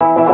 you.